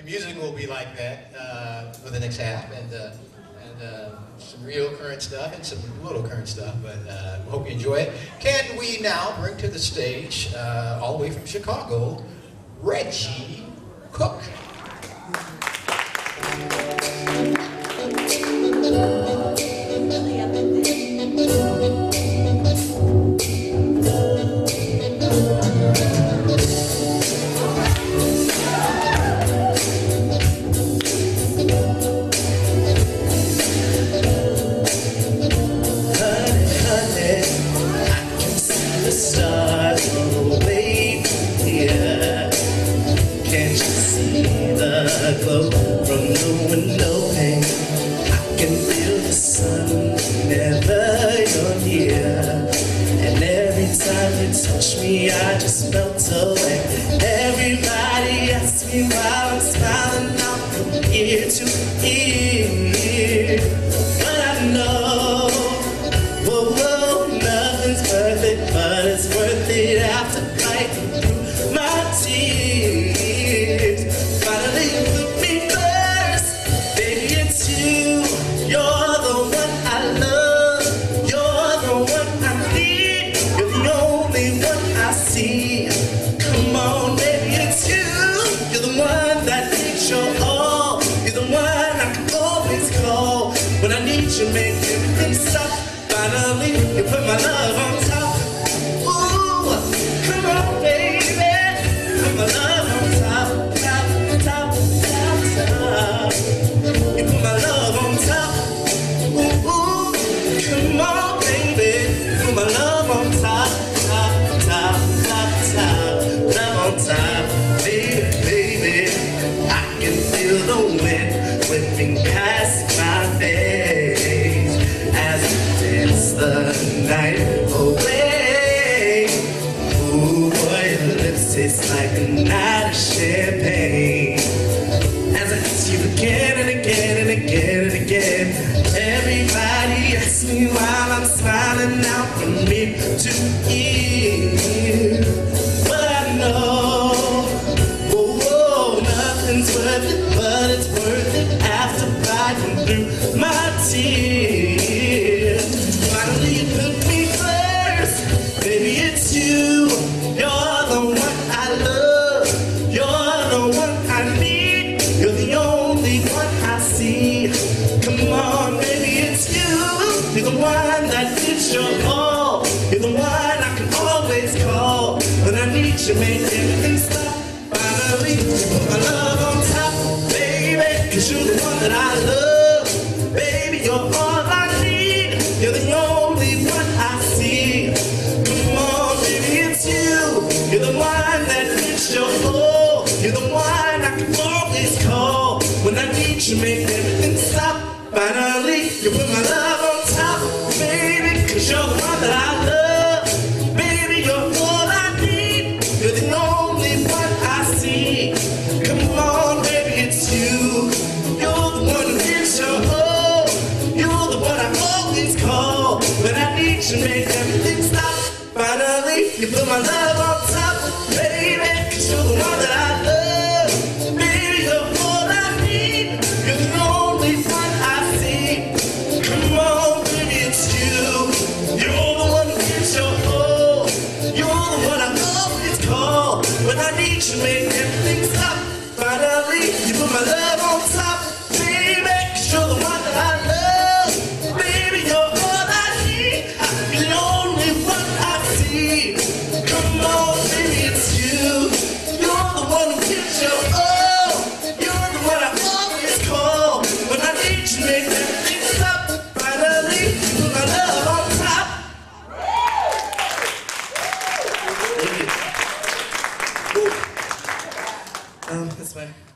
the music will be like that uh, for the next half, and uh, and uh, some real current stuff and some little current stuff. But uh, hope you enjoy it. Can we now bring to the stage, uh, all the way from Chicago, Reggie Cooke? See the glow from the window pane? I can feel the sun whenever you're near. And every time you touch me, I just melt away. Everybody asks me why I'm smiling out from ear to ear. But I know Whoa, whoa, nothing's perfect, but it's worth it after fighting through my tears. You, make everything stop. Finally, you put my love on taste like a night of champagne. As I kiss you again when you, make everything stop. Finally, you put my love on top, baby, cause you're the one that I love. Baby, you're all I need. You're the only one I see. Come on, baby, it's you. You're the one that gives your all. You're the one I can always call when I need you, make everything stop. Finally, you put my love on top, baby, cause you're the one that I love. You, make everything stop. Finally, you put my love on top, baby, you're the one that I love. Baby, you're all I need. You're the only one I see. Come on, baby, it's you. You're the one who gives your all. You're the one I always call when I need you, make everything um, this one.